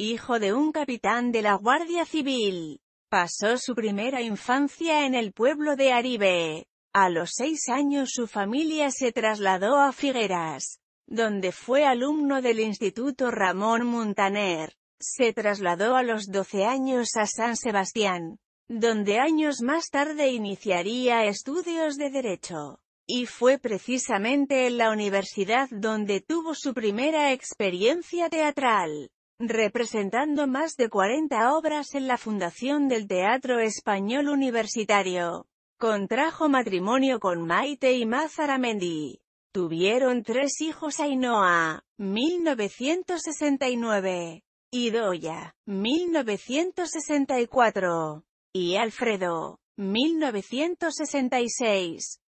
hijo de un capitán de la Guardia Civil. Pasó su primera infancia en el pueblo de Aribe. A los seis años su familia se trasladó a Figueras, donde fue alumno del Instituto Ramón Muntaner. Se trasladó a los 12 años a San Sebastián, donde años más tarde iniciaría estudios de Derecho. Y fue precisamente en la universidad donde tuvo su primera experiencia teatral, representando más de 40 obras en la fundación del Teatro Español Universitario. Contrajo matrimonio con Maite y Mazaramendi. Tuvieron tres hijos Ainhoa, 1969, y Doya, 1964, y Alfredo, 1966.